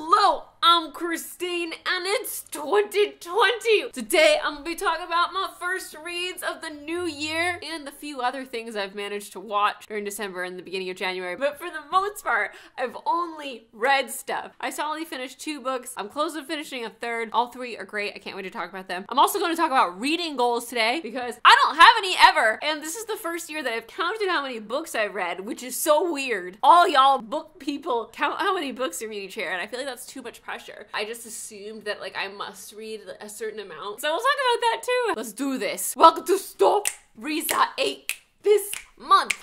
Hello, I'm Christine and it's 2020. Today I'm gonna be talking about my first reads of the new year and the few other things I've managed to watch during December and the beginning of January. But for the most part, I've only read stuff. I solidly finished two books. I'm close to finishing a third. All three are great. I can't wait to talk about them. I'm also going to talk about reading goals today because I don't have any ever. And this is the first year that I've counted how many books I've read, which is so weird. All y'all book people count how many books you read each year, and I feel like that's too much pressure. I just assumed that like I must read a certain amount. So we'll talk about that too. Let's do this. Welcome to Stories I Ate this month.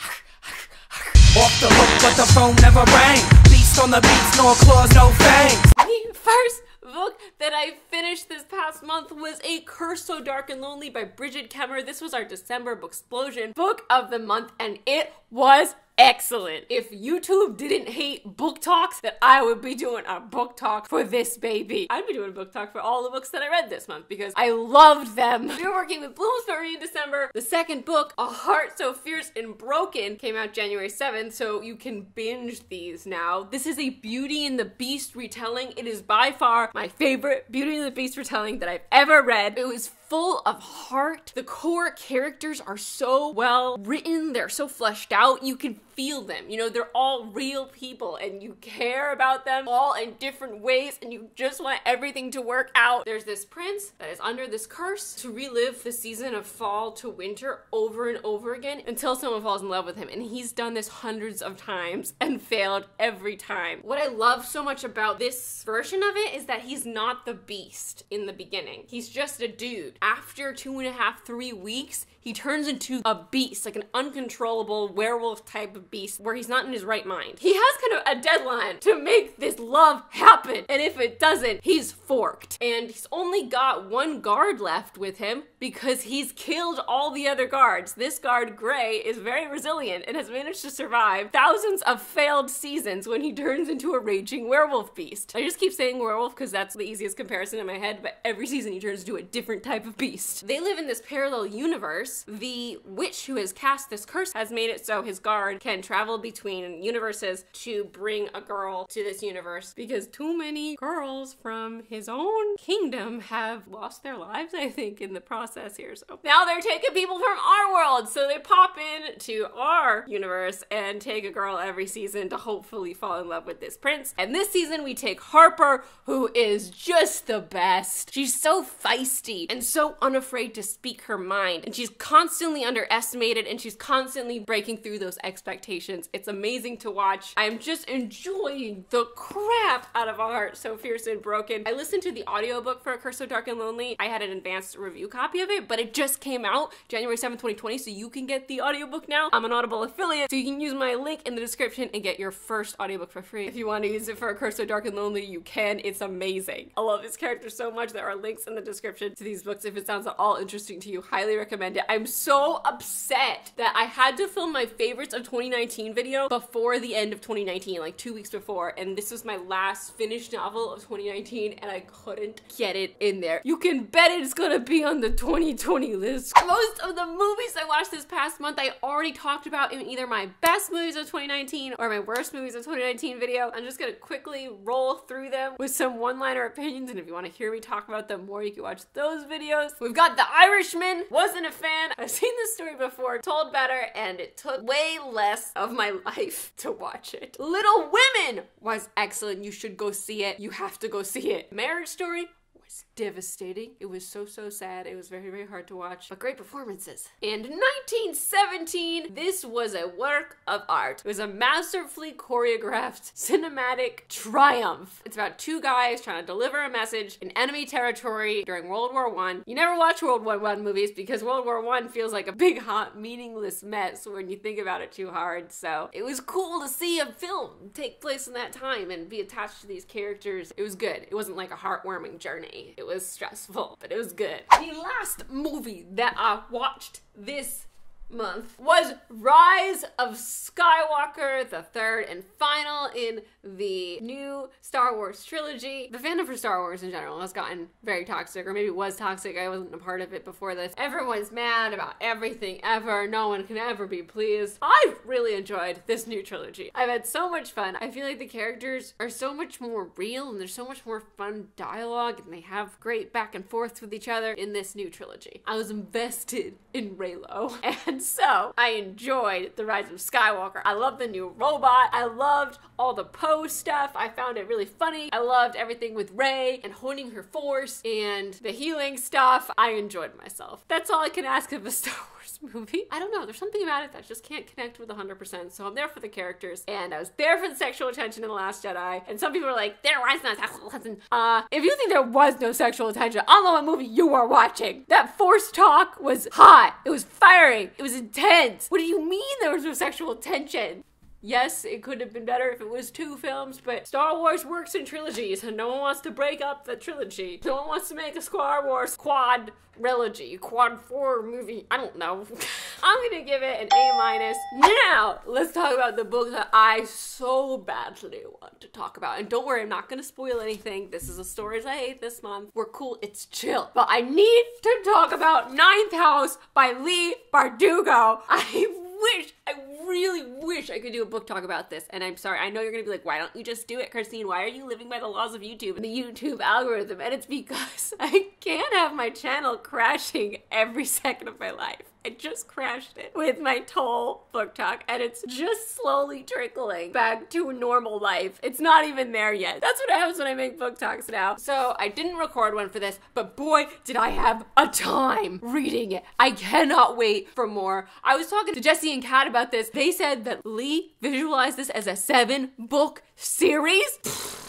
Off the hook, but the phone never rang. Beast on the beats, no claws, no fangs. The first book that I finished this past month was A Curse So Dark and Lonely by Brigid Kemmerer. This was our December Booksplosion book of the month, and it was excellent. If YouTube didn't hate book talks, then I would be doing a book talk for this baby. I'd be doing a book talk for all the books that I read this month because I loved them. We were working with Bloomsbury in December. The second book, A Heart So Fierce and Broken, came out January 7th, so you can binge these now. This is a Beauty and the Beast retelling. It is by far my favorite Beauty and the Beast retelling that I've ever read. It was full of heart. The core characters are so well written, they're so fleshed out. You can feel them. You know, they're all real people and you care about them all in different ways and you just want everything to work out. There's this prince that is under this curse to relive the season of fall to winter over and over again until someone falls in love with him. And he's done this hundreds of times and failed every time. What I love so much about this version of it is that he's not the beast in the beginning. He's just a dude. After two and a half, three weeks, he turns into a beast, like an uncontrollable werewolf type of beast where he's not in his right mind. He has kind of a deadline to make this love happen, and if it doesn't, he's forked. And he's only got one guard left with him because he's killed all the other guards. This guard, Gray, is very resilient and has managed to survive thousands of failed seasons when he turns into a raging werewolf beast. I just keep saying werewolf because that's the easiest comparison in my head, but every season he turns into a different type of beast. They live in this parallel universe the witch who has cast this curse has made it so his guard can travel between universes to bring a girl to this universe because too many girls from his own kingdom have lost their lives, I think, in the process here. So now they're taking people from our world. So they pop in to our universe and take a girl every season to hopefully fall in love with this prince. And this season we take Harper, who is just the best. She's so feisty and so unafraid to speak her mind. And she's constantly underestimated and she's constantly breaking through those expectations. It's amazing to watch. I'm just enjoying the crap out of Heart So Fierce and Broken. I listened to the audiobook for A Curse So Dark and Lonely. I had an advanced review copy of it, but it just came out January 7th, 2020, so you can get the audiobook now. I'm an Audible affiliate, so you can use my link in the description and get your first audiobook for free. If you want to use it for A Curse So Dark and Lonely, you can. It's amazing. I love this character so much. There are links in the description to these books if it sounds at all interesting to you. Highly recommend it. I'm so upset that I had to film my favorites of 2019 video before the end of 2019, like two weeks before, and this was my last finished novel of 2019, and I couldn't get it in there. You can bet it's gonna be on the 2020 list. Most of the movies I watched this past month, I already talked about in either my best movies of 2019 or my worst movies of 2019 video. I'm just gonna quickly roll through them with some one-liner opinions, and if you wanna hear me talk about them more, you can watch those videos. We've got The Irishman, wasn't a fan. I've seen this story before, told better, and it took way less of my life to watch it. Little Women was excellent. You should go see it. You have to go see it. Marriage Story was devastating. It was so, so sad. It was very, very hard to watch, but great performances. And 1917, this was a work of art. It was a masterfully choreographed cinematic triumph. It's about two guys trying to deliver a message in enemy territory during World War One. You never watch World War One movies because World War One feels like a big, hot, meaningless mess when you think about it too hard. So it was cool to see a film take place in that time and be attached to these characters. It was good. It wasn't like a heartwarming journey. It was stressful, but it was good. The last movie that I watched this month was Rise of Skywalker, the third and final in the new Star Wars trilogy. The fandom for Star Wars in general has gotten very toxic, or maybe it was toxic. I wasn't a part of it before this. Everyone's mad about everything ever. No one can ever be pleased. I've really enjoyed this new trilogy. I've had so much fun. I feel like the characters are so much more real and there's so much more fun dialogue and they have great back and forths with each other in this new trilogy. I was invested in Reylo And so I enjoyed The Rise of Skywalker. I love the new robot. I loved all the Poe stuff. I found it really funny. I loved everything with Rey and honing her force and the healing stuff. I enjoyed myself. That's all I can ask of a Star Wars movie. I don't know. There's something about it that just can't connect with 100%. So I'm there for the characters and I was there for the sexual attention in The Last Jedi. And some people are like, there was no sexual tension. Uh, if you think there was no sexual attention, I don't know what movie you are watching. That force talk was hot. It was fiery. It was intense. What do you mean there was no sexual tension? Yes, it could have been better if it was two films, but Star Wars works in trilogies, and no one wants to break up the trilogy. No one wants to make a Star Wars quad trilogy, quad four movie. I don't know. I'm gonna give it an A minus. Now, let's talk about the book that I so badly want to talk about. And don't worry, I'm not gonna spoil anything. This is a stories I hate this month. We're cool, it's chill. But I need to talk about Ninth House by Leigh Bardugo. I wish, I really wish I could do a book talk about this. And I'm sorry, I know you're gonna be like, why don't you just do it, Christine? Why are you living by the laws of YouTube and the YouTube algorithm? And it's because I can't have my channel crashing every second of my life. I just crashed it with my toll book talk, and it's just slowly trickling back to normal life. It's not even there yet. That's what happens when I make book talks now. So I didn't record one for this, but boy, did I have a time reading it. I cannot wait for more. I was talking to Jesse and Kat about this. They said that Leigh visualized this as a seven book series.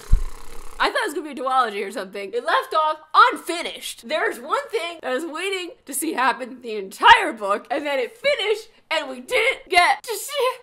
I thought it was gonna be a duology or something. It left off unfinished. There's one thing that I was waiting to see happen the entire book, and then it finished, and we didn't get to see it.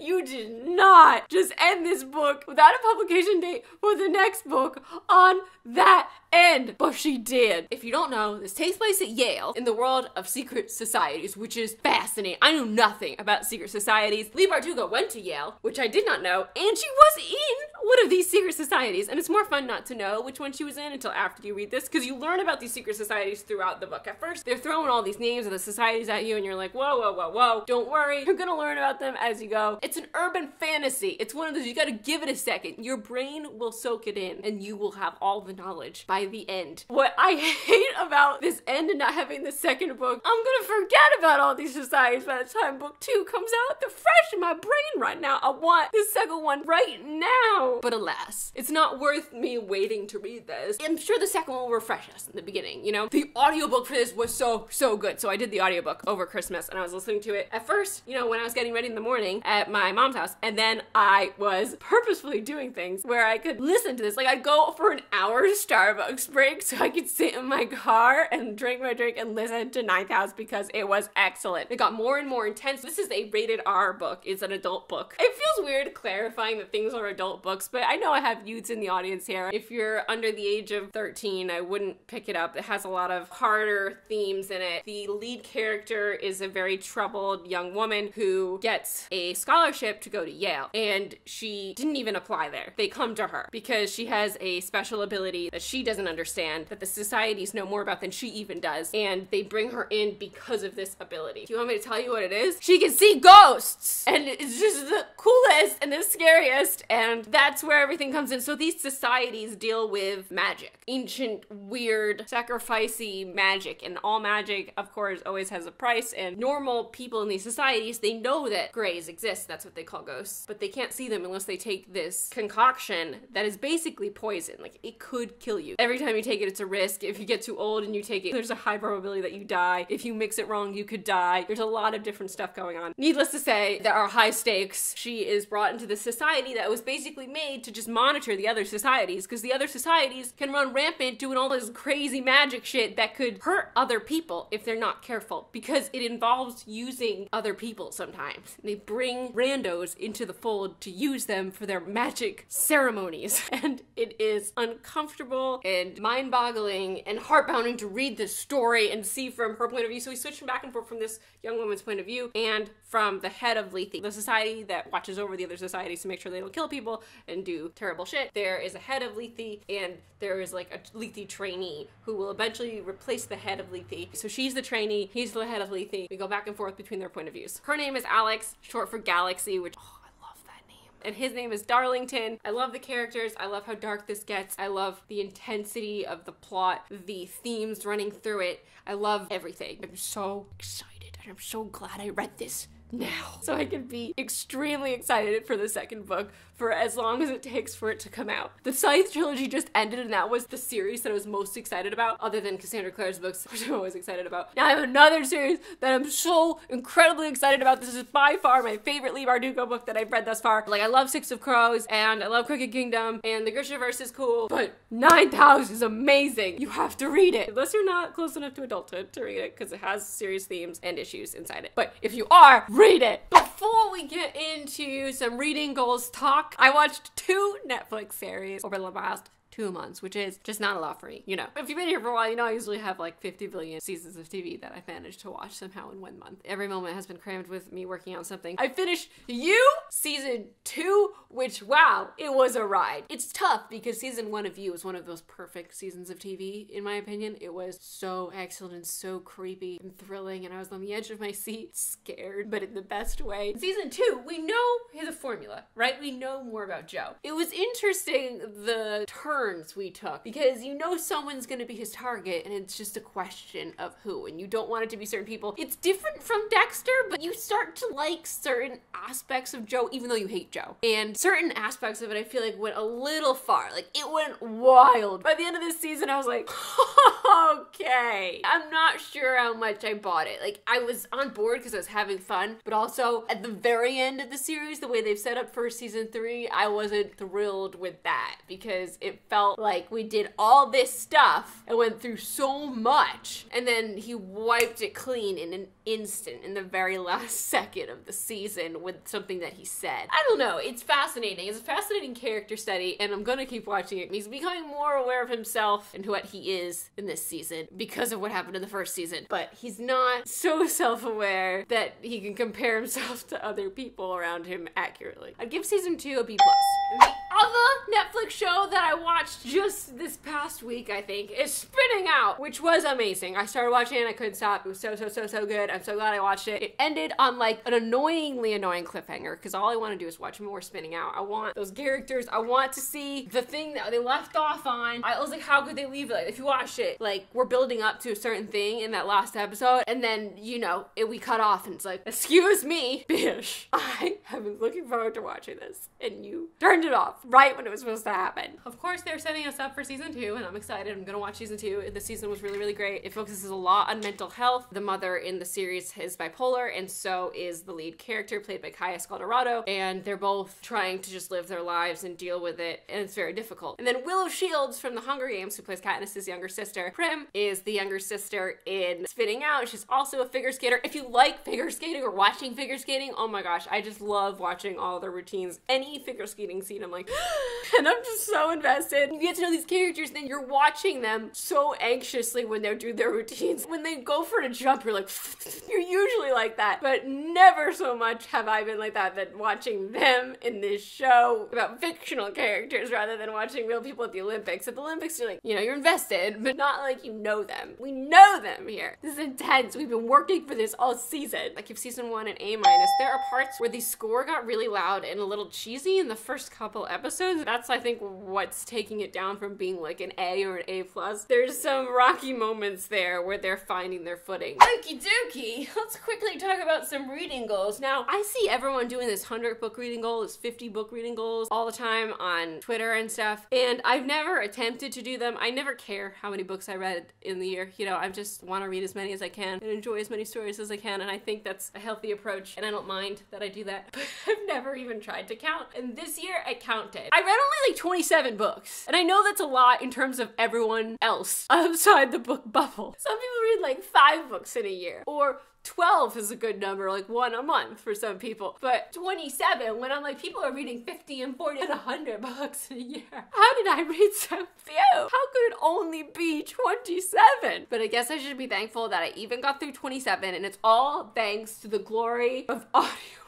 You did not just end this book without a publication date for the next book on that end. But she did. If you don't know, this takes place at Yale in the world of secret societies, which is fascinating. I knew nothing about secret societies. Leigh Bardugo went to Yale, which I did not know, and she was in one of these secret societies. And it's more fun not to know which one she was in until after you read this, because you learn about these secret societies throughout the book. At first, they're throwing all these names of the societies at you, and you're like, whoa, whoa, whoa, whoa. Don't worry, you're gonna learn about them as you go. It's an urban fantasy. It's one of those, you gotta give it a second. Your brain will soak it in, and you will have all the knowledge by the end. What I hate about this end and not having the second book, I'm gonna forget about all these societies by the time book two comes out. They're fresh in my brain right now. I want the second one right now. But alas, it's not worth me waiting to read this. I'm sure the second one will refresh us in the beginning, you know? The audiobook for this was so, so good. So I did the audiobook over Christmas and I was listening to it at first, you know, when I was getting ready in the morning at my mom's house. And then I was purposefully doing things where I could listen to this. Like I'd go for an hour Starbucks break so I could sit in my car and drink my drink and listen to Ninth House because it was excellent. It got more and more intense. This is a rated R book. It's an adult book. It feels weird clarifying that things are adult books, but I know I have youths in the audience here. If you're under the age of 13, I wouldn't pick it up. It has a lot of harder themes in it. The lead character is a very troubled young woman who gets a scholarship to go to Yale, and she didn't even apply there. They come to her because she has a special ability that she doesn't understand, that the societies know more about than she even does, and they bring her in because of this ability. Do you want me to tell you what it is? She can see ghosts! And it's just the coolest and the scariest, and that's where everything comes in. So these societies deal with magic. Ancient, weird, sacrificey magic, and all magic, of course, always has a price, and normal people in these societies, they know that grays exist, that's what they call ghosts, but they can't see them unless they take this concoction that is basically poison. Like, it could kill you. Every time you take it, it's a risk. If you get too old and you take it, there's a high probability that you die. If you mix it wrong, you could die. There's a lot of different stuff going on. Needless to say, there are high stakes. She is brought into the society that was basically made to just monitor the other societies because the other societies can run rampant doing all this crazy magic shit that could hurt other people if they're not careful because it involves using bring other people sometimes. They bring randos into the fold to use them for their magic ceremonies. And it is uncomfortable and mind boggling and heart pounding to read this story and see from her point of view. So we switched back and forth from this young woman's point of view and from the head of Lethe, the society that watches over the other societies to make sure they don't kill people and do terrible shit. There is a head of Lethe and there is like a Lethe trainee who will eventually replace the head of Lethe. So she's the trainee, he's the head of Lethe. We go back and forth between their point of views. Her name is Alex, short for Galaxy, which oh, I love that name. And his name is Darlington. I love the characters. I love how dark this gets. I love the intensity of the plot, the themes running through it. I love everything. I'm so excited and I'm so glad I read this now. So I can be extremely excited for the second book for as long as it takes for it to come out. The Scythe trilogy just ended, and that was the series that I was most excited about, other than Cassandra Clare's books, which I'm always excited about. Now I have another series that I'm so incredibly excited about. This is by far my favorite Leigh Bardugo book that I've read thus far. Like, I love Six of Crows, and I love Crooked Kingdom, and the Grishaverse is cool, but Ninth House is amazing. You have to read it. Unless you're not close enough to adulthood to read it, because it has serious themes and issues inside it. But if you are, read it. Before we get into some reading goals talk, I watched two Netflix series over the last two months, which is just not a lot for me, you know. If you've been here for a while, you know I usually have like 50 billion seasons of TV that I've managed to watch somehow in one month. Every moment has been crammed with me working on something. I finished You season two, which wow, it was a ride. It's tough because season one of You is one of those perfect seasons of TV, in my opinion. It was so excellent and so creepy and thrilling, and I was on the edge of my seat, scared, but in the best way. Season two, we know the formula, right? We know more about Joe. It was interesting the turn turns we took because you know someone's going to be his target and it's just a question of who and you don't want it to be certain people. It's different from Dexter, but you start to like certain aspects of Joe even though you hate Joe. And certain aspects of it I feel like went a little far. Like it went wild. By the end of this season I was like, okay. I'm not sure how much I bought it. Like I was on board because I was having fun, but also at the very end of the series, the way they've set up for season three, I wasn't thrilled with that because it felt like we did all this stuff and went through so much, and then he wiped it clean in an instant in the very last second of the season with something that he said. I don't know. It's fascinating. It's a fascinating character study, and I'm gonna keep watching it. He's becoming more aware of himself and what he is in this season because of what happened in the first season. But he's not so self aware that he can compare himself to other people around him accurately. I'd give season two a B. plus. The other Netflix show that I watched just this past week, I think, is Spinning Out, which was amazing. I started watching it I couldn't stop. It was so, so, so, so good. I'm so glad I watched it. It ended on like an annoyingly annoying cliffhanger because all I want to do is watch more Spinning Out. I want those characters. I want to see the thing that they left off on. I was like, how could they leave it? Like, if you watch it, like, we're building up to a certain thing in that last episode, and then, you know, it, we cut off and it's like, excuse me, bitch. I have been looking forward to watching this, and you turned it off right when it was supposed to happen. Of course, they're setting us up for season two, and I'm excited. I'm gonna watch season two. The season was really, really great. It focuses a lot on mental health. The mother in the series is bipolar, and so is the lead character, played by Kaya Scodelario, and they're both trying to just live their lives and deal with it, and it's very difficult. And then Willow Shields from The Hunger Games, who plays Katniss's younger sister, Prim, is the younger sister in Spinning Out. She's also a figure skater. If you like figure skating or watching figure skating, oh my gosh, I just love watching all the routines. Any figure skating scene, I'm like, and I'm just so invested. You get to know these characters, then you're watching them so anxiously when they're doing their routines. When they go for a jump, you're like, you're usually like that, but never so much have I been like that than watching them in this show about fictional characters rather than watching real people at the Olympics. At the Olympics, you're like, you know, you're invested, but not like you know them. We know them here. This is intense. We've been working for this all season. Like if season one an A minus. There are parts where the score got really loud and a little cheesy in the first couple episodes. That's, I think, what's taking it down from being like an A or an A plus. There's some rocky moments there where they're finding their footing. Okie dokie. Let's quickly talk about some reading goals. Now, I see everyone doing this 100 book reading goal, this 50 book reading goals all the time on Twitter and stuff. And I've never attempted to do them. I never care how many books I read in the year. You know, I just want to read as many as I can and enjoy as many stories as I can. And I think that's a healthy approach. And I don't mind that I do that. But I've never even tried to count. And this year I counted. I read only like 27 books. And I know that's a lot in terms of everyone else outside the book bubble. Some people read like five books in a year or 12 is a good number, like one a month for some people. But 27, when I'm like, people are reading 50 and 40 and 100 books in a year. How did I read so few? How could it only be 27? But I guess I should be thankful that I even got through 27, and it's all thanks to the glory of audio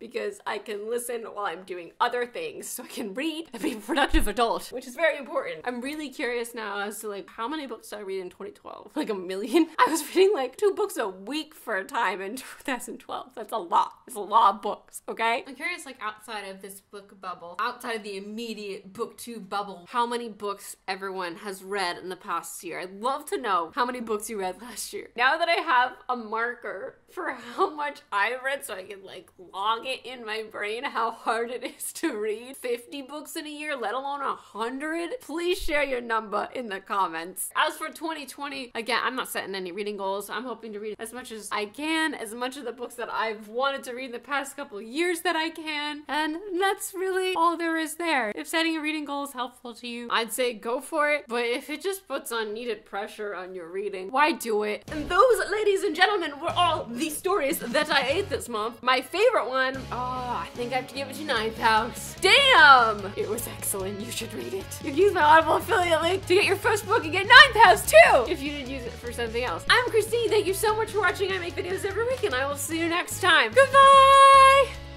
because I can listen while I'm doing other things so I can read and be a productive adult, which is very important. I'm really curious now as to like how many books did I read in 2012? Like a million? I was reading like two books a week for a time in 2012. That's a lot. It's a lot of books, okay? I'm curious like outside of this book bubble, outside of the immediate booktube bubble, how many books everyone has read in the past year. I'd love to know how many books you read last year. Now that I have a marker for how much I read so I can like log it in my brain how hard it is to read 50 books in a year, let alone 100, please share your number in the comments. As for 2020, again, I'm not setting any reading goals. I'm hoping to read as much as I can, as much of the books that I've wanted to read in the past couple years that I can. And that's really all there is there. If setting a reading goal is helpful to you, I'd say go for it. But if it just puts unneeded pressure on your reading, why do it? And those, ladies and gentlemen, were all the stories that I ate this month. My favorite one, oh, I think I have to give it to Ninth House. Damn! It was excellent. You should read it. You can use my Audible affiliate link to get your first book and get Ninth House too, if you didn't use it for something else. I'm Christine. Thank you so much for watching. I make videos every week, and I will see you next time. Goodbye!